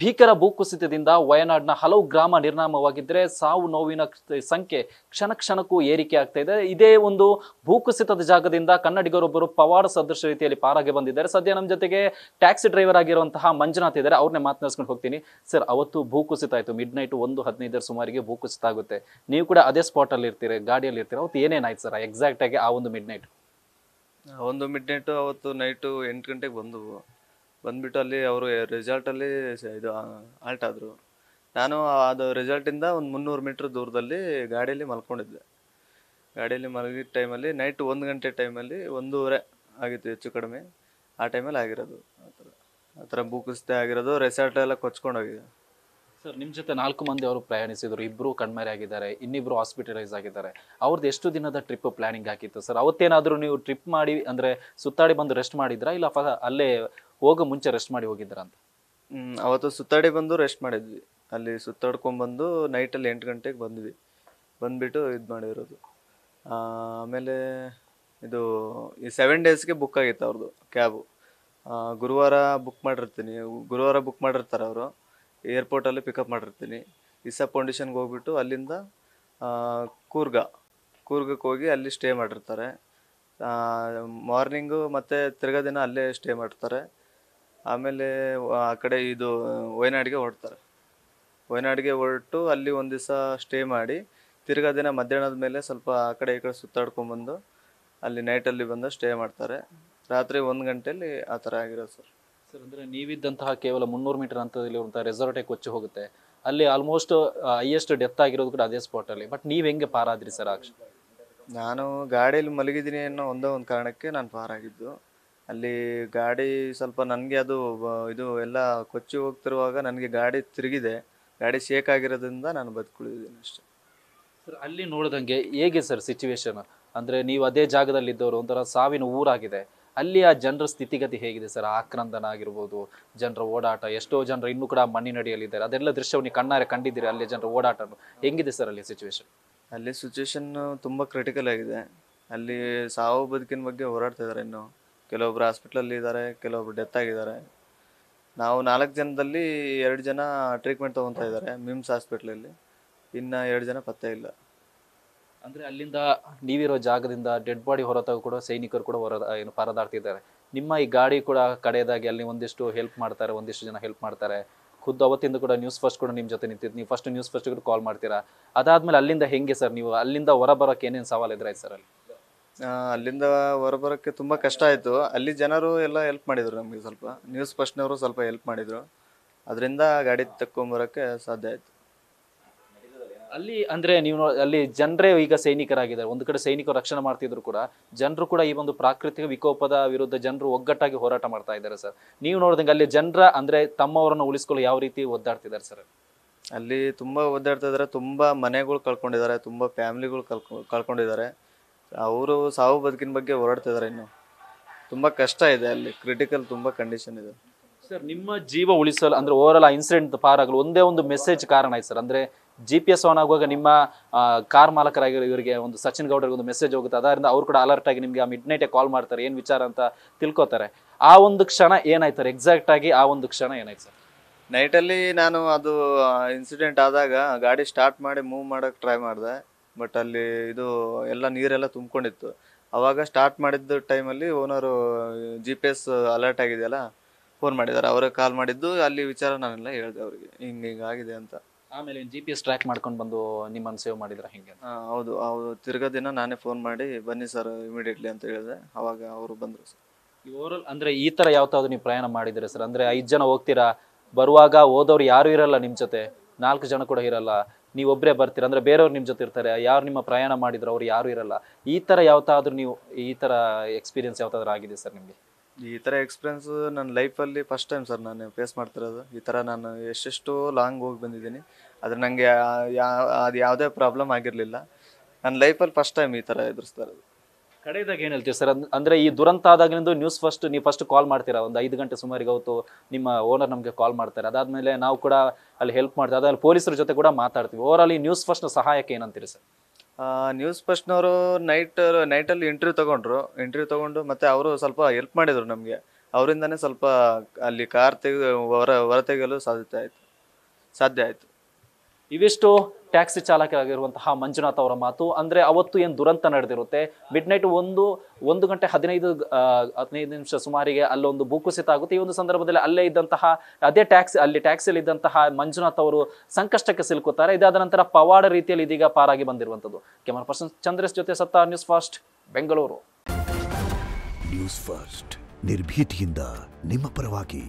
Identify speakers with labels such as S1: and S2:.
S1: ಭೀಕರ ಭೂಕುಸಿತದಿಂದ ವಯನಾಡ್ನ ಹಲವು ಗ್ರಾಮ ನಿರ್ನಾಮವಾಗಿದ್ದರೆ ಸಾವು ನೋವಿನ ಸಂಖ್ಯೆ ಕ್ಷಣ ಕ್ಷಣಕ್ಕೂ ಏರಿಕೆ ಆಗ್ತಾ ಇದೆ. ಇದೇ ಒಂದು ಭೂಕುಸಿತದ ಜಾಗದಿಂದ ಕನ್ನಡಿಗರೊಬ್ಬರು ಪವಾಡ ಸದೃಶ ರೀತಿಯಲ್ಲಿ ಪಾರಾಗಿ ಬಂದಿದ್ದಾರೆ. ಸದ್ಯ ನಮ್ಮ ಜೊತೆಗೆ ಟ್ಯಾಕ್ಸಿ ಡ್ರೈವರ್ ಆಗಿರುವಂತಹ ಮಂಜುನಾಥ್ ಇದ್ದಾರೆ. ಅವ್ರನ್ನೇ ಮಾತನಾಡ್ಸ್ಕೊಂಡು ಹೋಗ್ತೀನಿ. ಸರ್, ಅವತ್ತು ಭೂಕುಸಿತ ಆಯಿತು. ಮಿಡ್ ನೈಟ್ ಒಂದು ಹದಿನೈದರ ಸುಮಾರಿಗೆ ಭೂಕುಸಿತ ಆಗುತ್ತೆ. ನೀವು ಕೂಡ ಅದೇ ಸ್ಪಾಟ್ ಅಲ್ಲಿ ಇರ್ತೀರಿ, ಗಾಡಿಯಲ್ಲಿ ಇರ್ತೀರ? ಅವತ್ತು ಏನೇನಾಯ್ತು ಸರ್, ಎಕ್ಸಾಕ್ಟ್ ಆಗಿ ಆ ಒಂದು ಮಿಡ್ ನೈಟ್?
S2: ಒಂದು ಮಿಡ್ ನೈಟು ಅವತ್ತು ನೈಟು ಎಂಟು ಗಂಟೆಗೆ ಬಂದವು. ಬಂದ್ಬಿಟ್ಟು ಅಲ್ಲಿ ಅವರು ರೆಸಾರ್ಟಲ್ಲಿ ಇದು ಆಲ್ಟ್ ಆದರು. ನಾನು ಅದು ರಿಸಲ್ಟಿಂದ ಒಂದು ಮುನ್ನೂರು ಮೀಟ್ರ್ ದೂರದಲ್ಲಿ ಗಾಡಿಯಲ್ಲಿ ಮಲ್ಕೊಂಡಿದ್ದೆ. ಗಾಡಿಯಲ್ಲಿ ಮಲಗಿದ ಟೈಮಲ್ಲಿ ನೈಟ್ ಒಂದು ಗಂಟೆ ಟೈಮಲ್ಲಿ ಒಂದೂವರೆ ಆಗಿತ್ತು ಹೆಚ್ಚು ಕಡಿಮೆ. ಆ ಟೈಮಲ್ಲಿ ಆಗಿರೋದು. ಆ ಥರ ಆ ಥರ ಭೂಕುಸಿತ ಆಗಿರೋದು ರೆಸಾರ್ಟ್ ಎಲ್ಲ ಕೊಚ್ಕೊಂಡೋಗಿದೆ
S1: ಸರ್ ನಿಮ್ಮ ಜೊತೆ ನಾಲ್ಕು ಮಂದಿ ಅವರು ಪ್ರಯಾಣಿಸಿದರು. ಇಬ್ಬರು ಕಣ್ಮರೆ ಆಗಿದ್ದಾರೆ, ಇನ್ನಿಬ್ರು ಹಾಸ್ಪಿಟಲೈಸ್ ಆಗಿದ್ದಾರೆ. ಅವ್ರದ್ದು ಎಷ್ಟು ದಿನದ ಟ್ರಿಪ್ ಪ್ಲಾನಿಂಗ್ ಹಾಕಿತ್ತು ಸರ್? ಅವತ್ತೇನಾದರೂ ನೀವು ಟ್ರಿಪ್ ಮಾಡಿ, ಅಂದರೆ ಸುತ್ತಾಡಿ ಬಂದು ರೆಸ್ಟ್ ಮಾಡಿದ್ರಾ? ಇಲ್ಲ ಅಲ್ಲೇ ಹೋಗೋ ಮುಂಚೆ ರೆಸ್ಟ್ ಮಾಡಿ ಹೋಗಿದ್ರಂತ ಅಂತ
S2: ಅವತ್ತು ಸುತ್ತಾಡಿ ಬಂದು ರೆಸ್ಟ್ ಮಾಡಿದ್ವಿ. ಅಲ್ಲಿ ಸುತ್ತಾಡ್ಕೊಂಡ್ಬಂದು ನೈಟಲ್ಲಿ ಎಂಟು ಗಂಟೆಗೆ ಬಂದ್ವಿ. ಬಂದ್ಬಿಟ್ಟು ಇದು ಮಾಡಿರೋದು. ಆಮೇಲೆ ಇದು ಈ ಸೆವೆನ್ ಡೇಸ್ಗೆ ಬುಕ್ ಆಗಿತ್ತು ಅವ್ರದ್ದು ಕ್ಯಾಬು ಗುರುವಾರ ಬುಕ್ ಮಾಡಿರ್ತೀನಿ. ಗುರುವಾರ ಬುಕ್ ಮಾಡಿರ್ತಾರೆ ಅವರು. ಏರ್ಪೋರ್ಟಲ್ಲಿ ಪಿಕಪ್ ಮಾಡಿರ್ತೀನಿ. ಇಸಾ ಫೌಂಡೇಶನ್ಗೆ ಹೋಗ್ಬಿಟ್ಟು ಅಲ್ಲಿಂದ ಕೂರ್ಗ. ಕೂರ್ಗಕ್ಕೆ ಹೋಗಿ ಅಲ್ಲಿ ಸ್ಟೇ ಮಾಡಿರ್ತಾರೆ. ಮಾರ್ನಿಂಗು ಮತ್ತು ತಿರ್ಗಾ ದಿನ ಅಲ್ಲೇ ಸ್ಟೇ ಮಾಡ್ತಾರೆ. ಆಮೇಲೆ ಆ ಕಡೆ ಇದು ವಯನಾಡಿಗೆ ಹೊರಡ್ತಾರೆ. ವಯನಾಡಿಗೆ ಹೊರಟು ಅಲ್ಲಿ ಒಂದು ದಿವಸ ಸ್ಟೇ ಮಾಡಿ ತಿರ್ಗಾ ದಿನ ಮಧ್ಯಾಹ್ನದ ಮೇಲೆ ಸ್ವಲ್ಪ ಆ ಕಡೆ ಈ ಕಡೆ ಸುತ್ತಾಡ್ಕೊಂಬಂದು ಅಲ್ಲಿ ನೈಟಲ್ಲಿ ಬಂದು ಸ್ಟೇ ಮಾಡ್ತಾರೆ. ರಾತ್ರಿ ಒಂದು ಗಂಟೆಯಲ್ಲಿ ಆ ಥರ ಆಗಿರೋದು ಸರ್.
S1: ಸರ್ ಅಂದರೆ ನೀವಿದ್ದಂತಹ ಕೇವಲ ಮುನ್ನೂರು ಮೀಟರ್ ಅಂತಲ್ಲಿರುವಂತಹ ರೆಸಾರ್ಟೇ ಕೊಚ್ಚಿ ಹೋಗುತ್ತೆ. ಅಲ್ಲಿ ಆಲ್ಮೋಸ್ಟ್ ಹೈಯೆಸ್ಟ್ ಡೆತ್ ಆಗಿರೋದು ಕೂಡ ಅದೇ ಸ್ಪಾಟಲ್ಲಿ ಬಟ್ ನೀವು ಹೆಂಗೆ ಪಾರಾದ್ರಿ ಸರ್ ಆಕ್ಷ
S2: ನಾನು ಗಾಡಿಯಲ್ಲಿ ಮಲಗಿದ್ದೀನಿ ಅನ್ನೋ ಒಂದೇ ಒಂದು ಕಾರಣಕ್ಕೆ ನಾನು ಪಾರಾಗಿದ್ದು. ಅಲ್ಲಿ ಗಾಡಿ ಸ್ವಲ್ಪ ನನಗೆ ಅದು ಇದು ಎಲ್ಲ ಕೊಚ್ಚಿ ಹೋಗ್ತಿರುವಾಗ ನನಗೆ ಗಾಡಿ ತಿರುಗಿದೆ. ಗಾಡಿ ಶೇಕ್ ಆಗಿರೋದ್ರಿಂದ ನಾನು ಬದುಕುಳಿದ್ದೀನಿ ಅಷ್ಟೇ.
S1: ಸರ್ ಅಲ್ಲಿ ನೋಡಿದಂಗೆ ಹೇಗೆ ಸರ್ ಸಿಚುವೇಶನ್ ಅಂದರೆ ನೀವು ಅದೇ ಜಾಗದಲ್ಲಿದ್ದವರು ಒಂಥರ ಸಾವಿನ ಊರಾಗಿದೆ. ಅಲ್ಲಿ ಆ ಜನರ ಸ್ಥಿತಿಗತಿ ಹೇಗಿದೆ ಸರ್? ಆಕ್ರಂದನ ಆಗಿರ್ಬೋದು ಜನರ ಓಡಾಟ ಎಷ್ಟೋ ಜನರು ಇನ್ನೂ ಕೂಡ ಮಣ್ಣಿನಡಿಯಲ್ಲಿದ್ದಾರೆ. ಅದೆಲ್ಲ ದೃಶ್ಯವನ್ನು ನೀವು ಕಣ್ಣಾರೆ ಕಂಡಿದ್ದೀರಿ ಅಲ್ಲಿ ಜನರ ಓಡಾಟ ಹೆಂಗಿದೆ ಸರ್ ಅಲ್ಲಿ ಸಿಚುವೇಶನ್
S2: ಅಲ್ಲಿ ಸಿಚುವೇಶನ್ ತುಂಬ ಕ್ರಿಟಿಕಲ್ ಆಗಿದೆ. ಅಲ್ಲಿ ಸಾವು ಬದುಕಿನ ಬಗ್ಗೆ ಹೋರಾಡ್ತಾ ಇದ್ದಾರೆ ಇನ್ನು. ಕೆಲವೊಬ್ರು ಹಾಸ್ಪಿಟ್ಲಲ್ಲಿ ಇದ್ದಾರೆ ಕೆಲವೊಬ್ರು ಡೆತ್ ಆಗಿದ್ದಾರೆ. ನಾವು ನಾಲ್ಕು ಜನದಲ್ಲಿ ಎರಡು ಜನ ಟ್ರೀಟ್ಮೆಂಟ್ ತೊಗೊತಾ ಇದ್ದಾರೆ ಮಿಮ್ಸ್ ಹಾಸ್ಪಿಟ್ಲಲ್ಲಿ ಇನ್ನು ಎರಡು ಜನ ಪತ್ತೆ ಇಲ್ಲ.
S1: ಅಂದ್ರೆ ಅಲ್ಲಿಂದ ನೀವಿರೋ ಜಾಗದಿಂದ ಡೆಡ್ ಬಾಡಿ ಹೊರತಾಗ ಕೂಡ ಸೈನಿಕರು ಕೂಡ ಹೊರ, ಏನು ಪರದಾಡ್ತಿದ್ದಾರೆ. ನಿಮ್ಮ ಈ ಗಾಡಿ ಕೂಡ ಕಡೆಯದಾಗಿ ಅಲ್ಲಿ ಒಂದಿಷ್ಟು ಹೆಲ್ಪ್ ಮಾಡ್ತಾರೆ, ಒಂದಿಷ್ಟು ಜನ ಹೆಲ್ಪ್ ಮಾಡ್ತಾರೆ. ಖುದ್ದು ಅವತ್ತಿಂದ ಕೂಡ ನ್ಯೂಸ್ ಫಸ್ಟ್ ಕೂಡ ನಿಮ್ಮ ಜೊತೆ ನಿಂತಿದ್ದು ನೀವು ಫಸ್ಟ್ ನ್ಯೂಸ್ ಫಸ್ಟ್ ಕೂಡ ಕಾಲ್ ಮಾಡ್ತೀರಾ? ಅದಾದ್ಮೇಲೆ ಅಲ್ಲಿಂದ ಹೆಂಗೆ ಸರ್ ನೀವು? ಅಲ್ಲಿಂದ ಹೊರ ಬರೋಕೆ ಏನೇನು ಸವಾಲು ಎದುರಾಯ್ತು ಸರ್ ಅಲ್ಲಿ?
S2: ಅಲ್ಲಿಂದ ಹೊರಬರೋಕ್ಕೆ ತುಂಬ ಕಷ್ಟ ಆಯಿತು. ಅಲ್ಲಿ ಜನರು ಎಲ್ಲ ಹೆಲ್ಪ್ ಮಾಡಿದರು ನಮಗೆ ಸ್ವಲ್ಪ. ನ್ಯೂಸ್ ಫಸ್ಟ್ನವರು ಸ್ವಲ್ಪ ಹೆಲ್ಪ್ ಮಾಡಿದರು. ಅದರಿಂದ ಗಾಡಿ ತಕ್ಕೊಂಬರೋಕ್ಕೆ ಸಾಧ್ಯ ಆಯಿತು.
S1: ಅಲ್ಲಿ ಅಂದ್ರೆ ನೀವು ನೋ- ಅಲ್ಲಿ ಜನರೇ ಈಗ ಸೈನಿಕರಾಗಿದ್ದಾರೆ. ಒಂದು ಕಡೆ ಸೈನಿಕರು ರಕ್ಷಣೆ ಮಾಡ್ತಿದ್ರು ಕೂಡ. ಜನರು ಕೂಡ ಈ ಒಂದು ಪ್ರಾಕೃತಿಕ ವಿಕೋಪದ ವಿರುದ್ಧ ಜನರು ಒಗ್ಗಟ್ಟಾಗಿ ಹೋರಾಟ ಮಾಡ್ತಾ ಇದ್ದಾರೆ ಸರ್. ನೀವು ನೋಡಿದಂಗೆ ಅಲ್ಲಿ ಜನರ ಅಂದ್ರೆ ತಮ್ಮವರನ್ನು ಉಳಿಸ್ಕೊಳ್ಳೋ ಯಾವ ರೀತಿ ಒದ್ದಾಡ್ತಿದ್ದಾರೆ ಸರ್?
S2: ಅಲ್ಲಿ ತುಂಬ ಒದ್ದಾಡ್ತಾ ಇದ್ದಾರೆ. ತುಂಬ ಮನೆಗಳು ಕಳ್ಕೊಂಡಿದ್ದಾರೆ. ತುಂಬ ಫ್ಯಾಮ್ಲಿಗಳು ಕಳ್ಕೊ ಕಳ್ಕೊಂಡಿದ್ದಾರೆ. ಅವರು ಸಾವು ಬದುಕಿನ ಬಗ್ಗೆ ಹೋರಾಡ್ತಾ ಇದ್ದಾರೆ ಇನ್ನು. ತುಂಬ ಕಷ್ಟ ಇದೆ ಅಲ್ಲಿ ಕ್ರಿಟಿಕಲ್ ತುಂಬ ಕಂಡೀಷನ್ ಇದೆ.
S1: ಸರ್ ನಿಮ್ಮ ಜೀವ ಉಳಿಸಲು ಅಂದ್ರೆ ಓವರ್ ಆ ಇನ್ಸಿಡೆಂಟ್ ಪಾರಾಗಲು ಒಂದೇ ಒಂದು ಮೆಸೇಜ್ ಕಾರಣ ಆಯ್ತು ಸರ್ ಅಂದ್ರೆ ಜಿ ಪಿ ಎಸ್ ಆನ್ ಆಗುವಾಗ ನಿಮ್ಮ ಕಾರ್ ಮಾಲಕರಾಗಿರೋ ಇವರಿಗೆ ಒಂದು ಸಚಿನ್ ಗೌಡರಿಗೆ ಒಂದು ಮೆಸೇಜ್ ಹೋಗುತ್ತೆ. ಅದರಿಂದ ಅವ್ರು ಕೂಡ ಅಲರ್ಟ್ ಆಗಿ ನಿಮ್ಗೆ ಆ ಮಿಡ್ ನೈಟೇ ಕಾಲ್ ಮಾಡ್ತಾರೆ. ಏನು ವಿಚಾರ ಅಂತ ತಿಳ್ಕೊತಾರೆ. ಆ ಒಂದು ಕ್ಷಣ ಏನಾಯ್ತಾರೆ ಎಕ್ಸಾಕ್ಟ್ ಆಗಿ ಆ ಒಂದು ಕ್ಷಣ ಏನಾಯ್ತು ಸರ್
S2: ನೈಟಲ್ಲಿ ನಾನು ಅದು ಇನ್ಸಿಡೆಂಟ್ ಆದಾಗ ಗಾಡಿ ಸ್ಟಾರ್ಟ್ ಮಾಡಿ ಮೂವ್ ಮಾಡೋಕೆ ಟ್ರೈ ಮಾಡಿದೆ. ಬಟ್ ಅಲ್ಲಿ ಇದು ಎಲ್ಲ ನೀರೆಲ್ಲ ತುಂಬಿಕೊಂಡಿತ್ತು. ಅವಾಗ ಸ್ಟಾರ್ಟ್ ಮಾಡಿದ್ದ ಟೈಮಲ್ಲಿ owner G P S alert ಆಗಿದೆಯಲ್ಲ ಫೋನ್ ಮಾಡಿದ್ದಾರೆ ಅವರೇ ಕಾಲ್ ಮಾಡಿದ್ದು ಅಲ್ಲಿ ವಿಚಾರ ನಾನೆಲ್ಲ ಹೇಳಿದೆ ಅವರಿಗೆ ಹಿಂಗೆ ಹಿಂಗೆ ಆಗಿದೆ ಅಂತ.
S1: ಆಮೇಲೆ ಜಿ ಪಿ ಎಸ್ ಟ್ರ್ಯಾಕ್ ಮಾಡ್ಕೊಂಡು ಬಂದು ನಿಮ್ಮನ್ನು ಸೇವ್ ಮಾಡಿದ್ರೆ ಹಿಂಗೆ
S2: ಆ, ಹೌದು. ಹೌದು ತಿರ್ಗಾ ದಿನ ನಾನೇ ಫೋನ್ ಮಾಡಿ ಬನ್ನಿ ಸರ್ ಇಮಿಡಿಯೇಟ್ಲಿ ಅಂತ ಹೇಳಿದೆ. ಅವಾಗ ಅವರು ಬಂದರು ಸರ್
S1: ಓವರಲ್ ಅಂದ್ರೆ ಈ ತರ ಯಾವತ್ತಾದ್ರು ನೀವು ಪ್ರಯಾಣ ಮಾಡಿದ್ರೆ ಸರ್ ಅಂದ್ರೆ ಐದು ಜನ ಹೋಗ್ತೀರಾ ಬರುವಾಗ ಹೋದವ್ರು ಯಾರು ಇರಲ್ಲ ನಿಮ್ಮ ಜೊತೆ? ನಾಲ್ಕು ಜನ ಕೂಡ ಇರಲ್ಲ. ನೀವೊಬ್ಬರೇ ಬರ್ತೀರ. ಅಂದ್ರೆ ಬೇರೆಯವ್ರು ನಿಮ್ಮ ಜೊತೆ ಇರ್ತಾರೆ. ಯಾರು ನಿಮ್ಮ ಪ್ರಯಾಣ ಮಾಡಿದ್ರು ಅವ್ರು ಯಾರು ಇರಲ್ಲ. ಈ ತರ ಯಾವತ್ತಾದ್ರೂ ನೀವು ಈ ತರ ಎಕ್ಸ್ಪೀರಿಯನ್ಸ್ ಯಾವತ್ತಾದ್ರೂ ಆಗಿದೆ ಸರ್ ನಿಮಗೆ?
S2: ಈ ಥರ ಎಕ್ಸ್ಪೀರಿಯನ್ಸ್ ನನ್ನ ಲೈಫಲ್ಲಿ ಫಸ್ಟ್ ಟೈಮ್ ಸರ್ ನಾನು ಫೇಸ್ ಮಾಡ್ತಿರೋದು. ಈ ಥರ ನಾನು ಎಷ್ಟೆಷ್ಟು ಲಾಂಗ್ ಹೋಗಿ ಬಂದಿದ್ದೀನಿ. ಆದರೆ ನನಗೆ ಅದು ಯಾವುದೇ ಪ್ರಾಬ್ಲಮ್ ಆಗಿರಲಿಲ್ಲ. ನನ್ನ ಲೈಫಲ್ಲಿ ಫಸ್ಟ್ ಟೈಮ್ ಈ ಥರ ಎದುರಿಸ್ತಾ ಇರೋದು.
S1: ಕಡೆಯದಾಗ ಏನು ಹೇಳ್ತೀವಿ ಸರ್? ಅಂದ್ರೆ ಈ ದುರಂತ ಆದಾಗಿನಿಂದ ನ್ಯೂಸ್ ಫಸ್ಟ್ ನೀವು ಫಸ್ಟ್ ಕಾಲ್ ಮಾಡ್ತೀರಾ? ಒಂದು ಐದು ಗಂಟೆ ಸುಮಾರಿಗೆ ಅವತ್ತು ನಿಮ್ಮ ಓನರ್ ನಮಗೆ ಕಾಲ್ ಮಾಡ್ತಾರೆ. ಅದಾದ್ಮೇಲೆ ನಾವು ಕೂಡ ಅಲ್ಲಿ ಹೆಲ್ಪ್ ಮಾಡ್ತೀವಿ. ಅದಾದ್ಮೇಲೆ ಪೊಲೀಸರ ಜೊತೆ ಕೂಡ ಮಾತಾಡ್ತೀವಿ. ಓವರಾಲ್ ಈ ನ್ಯೂಸ್ ಫಸ್ಟ್ ಸಹಾಯಕ್ಕೆ ಏನಂತೀರಿ ಸರ್?
S2: ನ್ಯೂಸ್ ಫಸ್ಟ್ನವರು ನೈಟ್ ನೈಟಲ್ಲಿ ಇಂಟರ್ವ್ಯೂ ತೊಗೊಂಡ್ರು. ಇಂಟರ್ವ್ಯೂ ತೊಗೊಂಡು ಮತ್ತೆ ಅವರು ಸ್ವಲ್ಪ ಹೆಲ್ಪ್ ಮಾಡಿದರು ನಮಗೆ. ಅವರಿಂದನೇ ಸ್ವಲ್ಪ ಅಲ್ಲಿ ಕಾರ್ ತೆಗೆ ಹೊರ ಹೊರ ತೆಗೆಯಲು ಸಾಧ್ಯತೆ ಆಯಿತು. ಸಾಧ್ಯ ಆಯಿತು.
S1: ಇವಿಷ್ಟು ಟ್ಯಾಕ್ಸಿ ಚಾಲಕರಾಗಿರುವಂತಹ ಮಂಜುನಾಥ್ ಅವರ ಮಾತು. ಅಂದರೆ ಅವತ್ತು ಏನು ದುರಂತ ನಡೆದಿರುತ್ತೆ? ಮಿಡ್ ನೈಟ್ ಒಂದು ಒಂದು ಗಂಟೆ ಹದಿನೈದು ಹದಿನೈದು ನಿಮಿಷ ಸುಮಾರಿಗೆ ಅಲ್ಲೊಂದು ಭೂಕುಸಿತ ಆಗುತ್ತೆ. ಈ ಒಂದು ಸಂದರ್ಭದಲ್ಲಿ ಅಲ್ಲೇ ಇದ್ದಂತಹ, ಅದೇ ಟ್ಯಾಕ್ಸಿ, ಅಲ್ಲಿ ಟ್ಯಾಕ್ಸಿಯಲ್ಲಿ ಇದ್ದಂತಹ ಮಂಜುನಾಥ್ ಅವರು ಸಂಕಷ್ಟಕ್ಕೆ ಸಿಲುಕುತ್ತಾರೆ. ಇದಾದ ನಂತರ ಪವಾಡ ರೀತಿಯಲ್ಲಿ ಇದೀಗ ಪಾರಾಗಿ ಬಂದಿರುವಂಥದ್ದು. ಕ್ಯಾಮರಾ ಪರ್ಸನ್ ಚಂದ್ರೇಶ್ ಜೊತೆ ಸತ್ತ News First Bengaluru
S3: News First ನಿರ್ಭೀತಿಯಿಂದ ನಿಮ್ಮ ಪರವಾಗಿ.